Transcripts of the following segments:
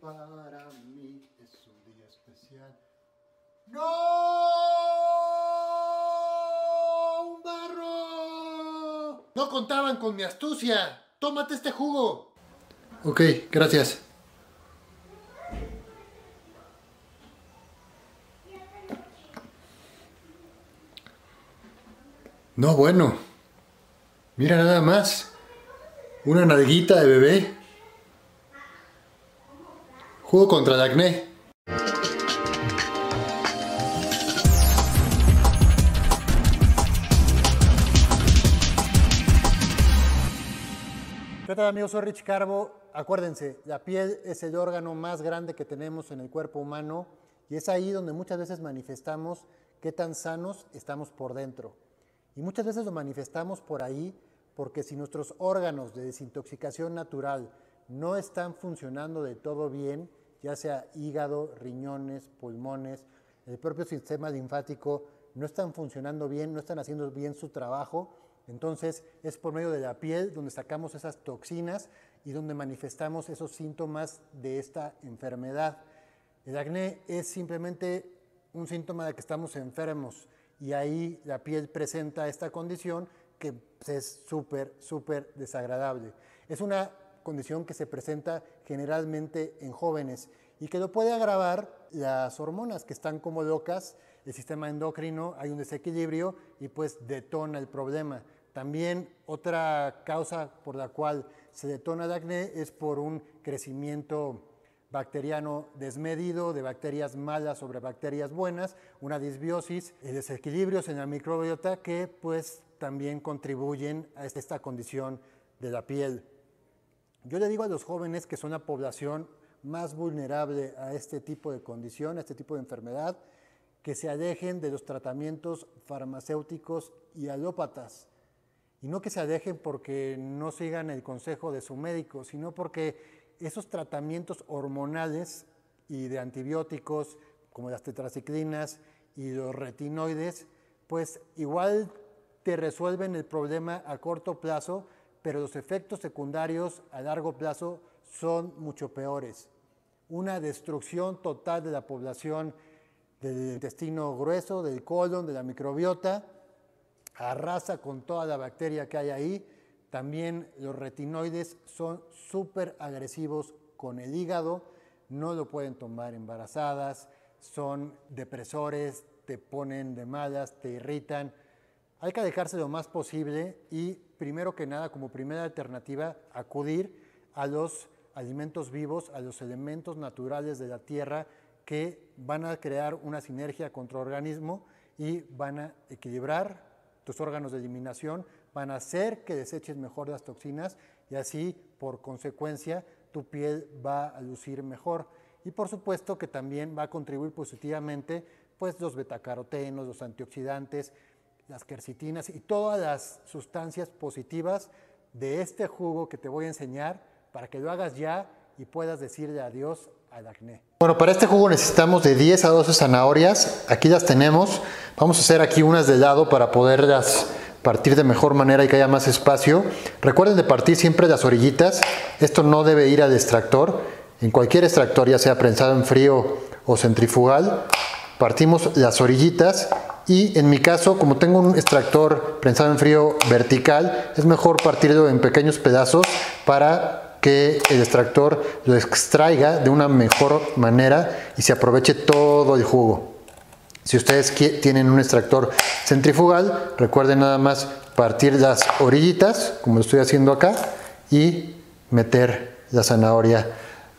para mí es un día especial. ¡No! ¡Un barro! No contaban con mi astucia. Tómate este jugo. Ok, gracias. No, bueno. Mira nada más. Una nalguita de bebé. Jugo contra el acné. ¿Qué tal amigos? Soy Rich Carbo. Acuérdense, la piel es el órgano más grande que tenemos en el cuerpo humano y es ahí donde muchas veces manifestamos qué tan sanos estamos por dentro. Y muchas veces lo manifestamos por ahí porque si nuestros órganos de desintoxicación natural no están funcionando de todo bien, ya sea hígado, riñones, pulmones, el propio sistema linfático no están funcionando bien, no están haciendo bien su trabajo, entonces es por medio de la piel donde sacamos esas toxinas y donde manifestamos esos síntomas de esta enfermedad. El acné es simplemente un síntoma de que estamos enfermos y ahí la piel presenta esta condición que es súper, súper desagradable. Es una condición que se presenta generalmente en jóvenes y que lo puede agravar las hormonas que están como locas, el sistema endocrino, hay un desequilibrio y pues detona el problema. También otra causa por la cual se detona el acné es por un crecimiento bacteriano desmedido, de bacterias malas sobre bacterias buenas, una disbiosis, desequilibrios en la microbiota que pues también contribuyen a esta condición de la piel. Yo le digo a los jóvenes que son la población más vulnerable a este tipo de condición, a este tipo de enfermedad, que se alejen de los tratamientos farmacéuticos y alópatas. Y no que se alejen porque no sigan el consejo de su médico, sino porque esos tratamientos hormonales y de antibióticos, como las tetraciclinas y los retinoides, pues igual te resuelven el problema a corto plazo, pero los efectos secundarios a largo plazo son mucho peores. Una destrucción total de la población del intestino grueso, del colon, de la microbiota, arrasa con toda la bacteria que hay ahí, también los retinoides son súper agresivos con el hígado, no lo pueden tomar embarazadas, son depresores, te ponen de malas, te irritan. Hay que alejarse lo más posible y primero que nada, como primera alternativa, acudir a los alimentos vivos, a los elementos naturales de la tierra que van a crear una sinergia con tu organismo y van a equilibrar tus órganos de eliminación, van a hacer que deseches mejor las toxinas y así, por consecuencia, tu piel va a lucir mejor. Y por supuesto que también va a contribuir positivamente pues los betacarotenos, los antioxidantes, las quercitinas y todas las sustancias positivas de este jugo que te voy a enseñar para que lo hagas ya y puedas decirle adiós al acné. Bueno, para este jugo necesitamos de 10 a 12 zanahorias. Aquí las tenemos. Vamos a hacer aquí unas de lado para poderlas partir de mejor manera y que haya más espacio. Recuerden de partir siempre las orillitas. Esto no debe ir al extractor. En cualquier extractor, ya sea prensado en frío o centrifugal, partimos las orillitas y en mi caso, como tengo un extractor prensado en frío vertical, es mejor partirlo en pequeños pedazos para que el extractor lo extraiga de una mejor manera y se aproveche todo el jugo. Si ustedes tienen un extractor centrifugal, recuerden nada más partir las orillitas, como lo estoy haciendo acá, y meter la zanahoria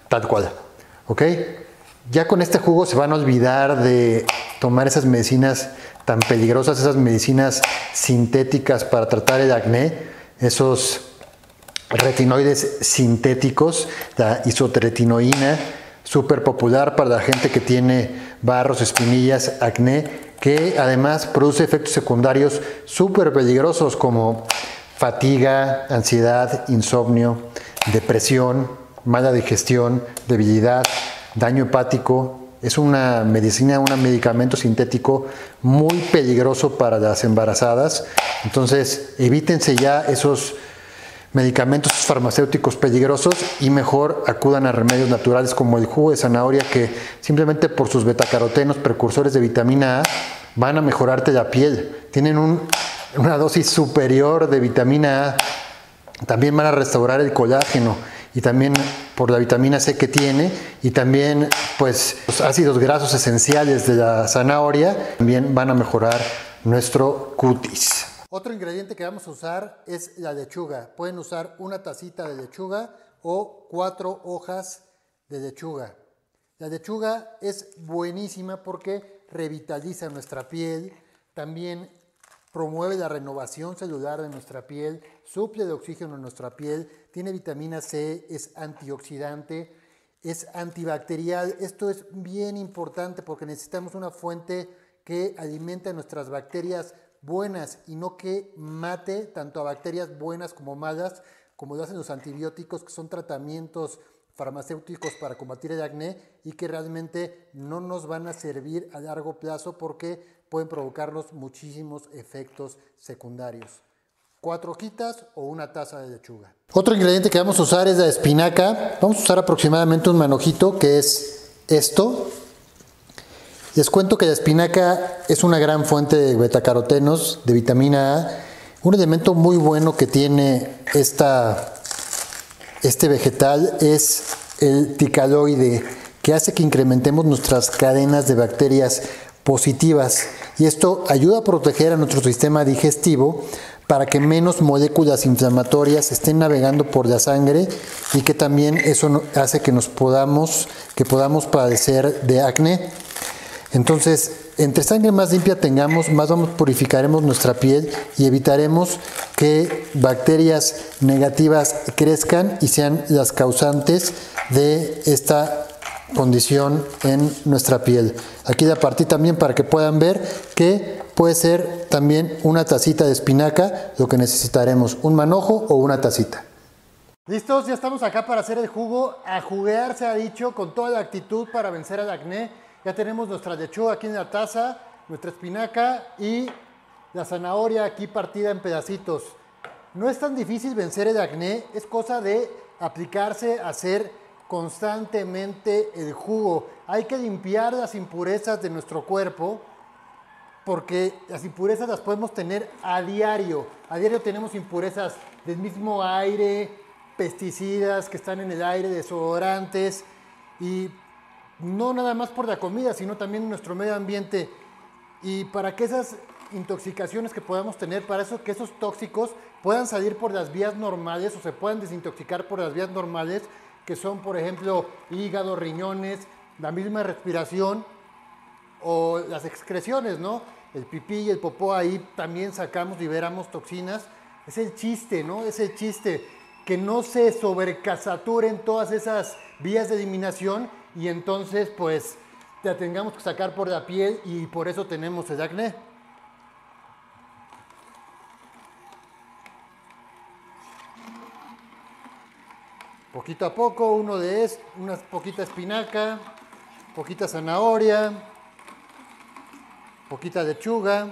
tal cual. ¿Ok? Ya con este jugo se van a olvidar de tomar esas medicinas tan peligrosas, esas medicinas sintéticas para tratar el acné, esos retinoides sintéticos, la isotretinoína, súper popular para la gente que tiene barros, espinillas, acné, que además produce efectos secundarios súper peligrosos como fatiga, ansiedad, insomnio, depresión, mala digestión, debilidad, daño hepático. Es una medicina, un medicamento sintético muy peligroso para las embarazadas. Entonces, evítense ya esos medicamentos farmacéuticos peligrosos y mejor acudan a remedios naturales como el jugo de zanahoria que simplemente por sus betacarotenos, precursores de vitamina A, van a mejorarte la piel. Tienen una dosis superior de vitamina A. También van a restaurar el colágeno y también por la vitamina C que tiene y también pues los ácidos grasos esenciales de la zanahoria también van a mejorar nuestro cutis. Otro ingrediente que vamos a usar es la lechuga. Pueden usar una tacita de lechuga o cuatro hojas de lechuga. La lechuga es buenísima porque revitaliza nuestra piel, también promueve la renovación celular de nuestra piel, suple de oxígeno en nuestra piel, tiene vitamina C, es antioxidante, es antibacterial. Esto es bien importante porque necesitamos una fuente que alimente nuestras bacterias buenas y no que mate tanto a bacterias buenas como malas, como lo hacen los antibióticos, que son tratamientos farmacéuticos para combatir el acné y que realmente no nos van a servir a largo plazo porque pueden provocarnos muchísimos efectos secundarios. Cuatro hojitas o una taza de lechuga. Otro ingrediente que vamos a usar es la espinaca. Vamos a usar aproximadamente un manojito que es esto, les cuento que la espinaca es una gran fuente de betacarotenos, de vitamina A, un elemento muy bueno que tiene esta, este vegetal es el ticaloide, que hace que incrementemos nuestras cadenas de bacterias positivas y esto ayuda a proteger a nuestro sistema digestivo para que menos moléculas inflamatorias estén navegando por la sangre y que también eso hace que nos podamos que podamos padecer de acné. Entonces, entre sangre más limpia tengamos, más vamos purificaremos nuestra piel y evitaremos que bacterias negativas crezcan y sean las causantes de esta condición en nuestra piel. Aquí la partí también para que puedan ver que puede ser también una tacita de espinaca lo que necesitaremos, un manojo o una tacita. ¿Listos? Ya estamos acá para hacer el jugo. A juguear se ha dicho con toda la actitud para vencer al acné. Ya tenemos nuestra lechuga aquí en la taza, nuestra espinaca y la zanahoria aquí partida en pedacitos. No es tan difícil vencer el acné, es cosa de aplicarse, hacer constantemente el jugo. Hay que limpiar las impurezas de nuestro cuerpo porque las impurezas las podemos tener a diario. A diario tenemos impurezas del mismo aire, pesticidas que están en el aire, desodorantes y no nada más por la comida, sino también nuestro medio ambiente. Y para que esas intoxicaciones que podamos tener, para eso que esos tóxicos puedan salir por las vías normales o se puedan desintoxicar por las vías normales, que son, por ejemplo, hígado, riñones, la misma respiración o las excreciones, ¿no? El pipí y el popó ahí también sacamos, liberamos toxinas. Es el chiste, ¿no? Es el chiste que no se sobrecasaturen todas esas vías de eliminación y entonces pues te tengamos que sacar por la piel y por eso tenemos el acné. Poquito a poco, uno de es, una poquita espinaca, poquita zanahoria, poquita lechuga.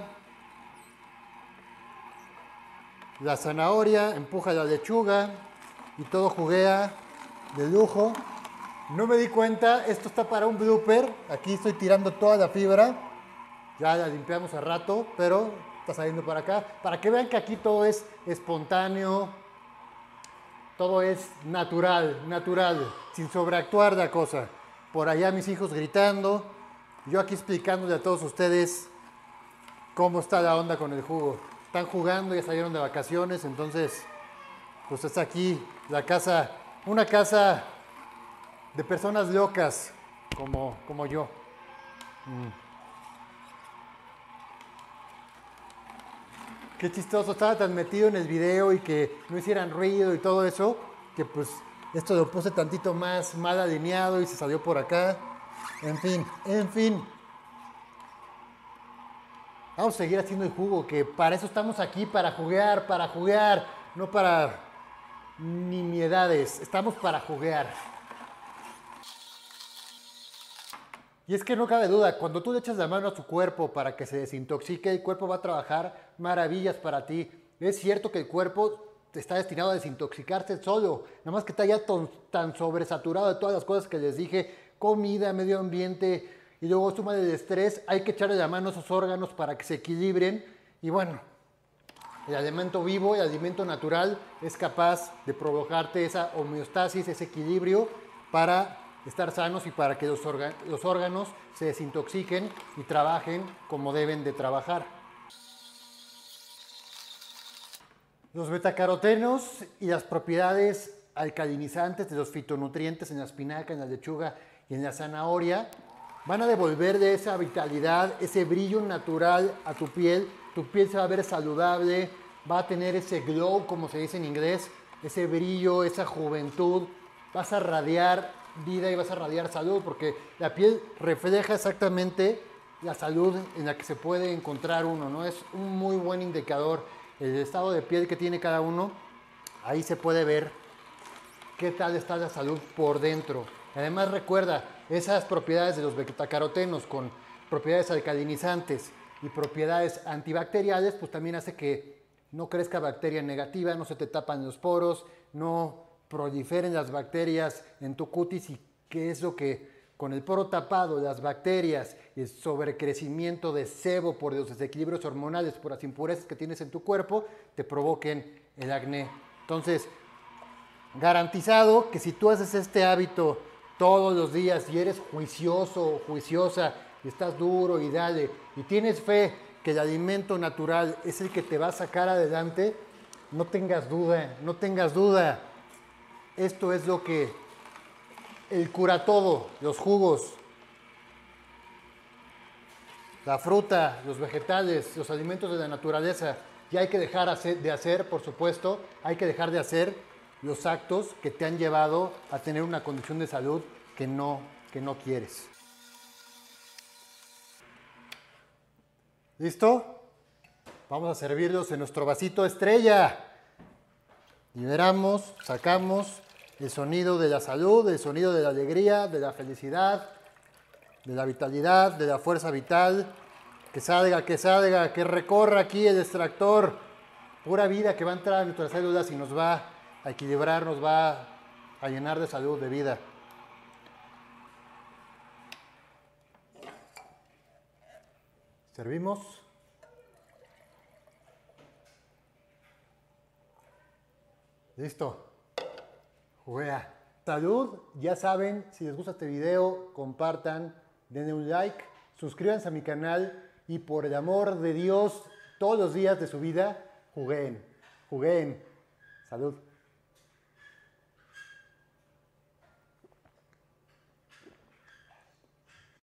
La zanahoria empuja la lechuga y todo juguea de lujo. No me di cuenta, esto está para un blooper. Aquí estoy tirando toda la fibra. Ya la limpiamos a rato, pero está saliendo para acá. Para que vean que aquí todo es espontáneo, todo es natural, natural, sin sobreactuar la cosa. Por allá mis hijos gritando, yo aquí explicándole a todos ustedes cómo está la onda con el jugo. Están jugando, ya salieron de vacaciones, entonces pues está aquí la casa, una casa de personas locas como, como yo. Mm. Qué chistoso, estaba tan metido en el video y que no hicieran ruido y todo eso, que pues esto lo puse tantito más mal alineado y se salió por acá. En fin, en fin. Vamos a seguir haciendo el jugo, que para eso estamos aquí, para jugar, para jugar, no para nimiedades, estamos para jugar. Y es que no cabe duda, cuando tú le echas la mano a tu cuerpo para que se desintoxique, el cuerpo va a trabajar maravillas para ti. Es cierto que el cuerpo está destinado a desintoxicarse solo. Nada más que está ya tan sobresaturado de todas las cosas que les dije, comida, medio ambiente, y luego suma del estrés, hay que echarle la mano a esos órganos para que se equilibren. Y bueno, el alimento vivo, el alimento natural es capaz de provocarte esa homeostasis, ese equilibrio para estar sanos y para que los, los órganos se desintoxiquen y trabajen como deben de trabajar. Los betacarotenos y las propiedades alcalinizantes de los fitonutrientes en la espinaca, en la lechuga y en la zanahoria van a devolver de esa vitalidad, ese brillo natural a tu piel. Tu piel se va a ver saludable, va a tener ese glow, como se dice en inglés, ese brillo, esa juventud. Vas a radiar vida y vas a radiar salud, porque la piel refleja exactamente la salud en la que se puede encontrar uno, ¿no? Es un muy buen indicador el estado de piel que tiene cada uno. Ahí se puede ver qué tal está la salud por dentro. Además recuerda, esas propiedades de los betacarotenos con propiedades alcalinizantes y propiedades antibacteriales, pues también hace que no crezca bacteria negativa, no se te tapan los poros, no proliferen las bacterias en tu cutis y que es lo que con el poro tapado, las bacterias y el sobrecrecimiento de sebo por los desequilibrios hormonales, por las impurezas que tienes en tu cuerpo, te provoquen el acné. Entonces, garantizado que si tú haces este hábito todos los días y eres juicioso juiciosa y estás duro y dale y tienes fe que el alimento natural es el que te va a sacar adelante, no tengas duda, no tengas duda. Esto es lo que el cura todo, los jugos, la fruta, los vegetales, los alimentos de la naturaleza. Y hay que dejar de hacer, por supuesto, hay que dejar de hacer los actos que te han llevado a tener una condición de salud que no, que no quieres. ¿Listo? Vamos a servirlos en nuestro vasito estrella. Liberamos, sacamos el sonido de la salud, el sonido de la alegría, de la felicidad, de la vitalidad, de la fuerza vital. Que salga, que salga, que recorra aquí el extractor. Pura vida que va a entrar a nuestras células y nos va a equilibrar, nos va a llenar de salud, de vida. Servimos. Listo. Juega. Salud, ya saben, si les gusta este video, compartan, denle un like, suscríbanse a mi canal y por el amor de Dios, todos los días de su vida, jueguen, jueguen. Salud.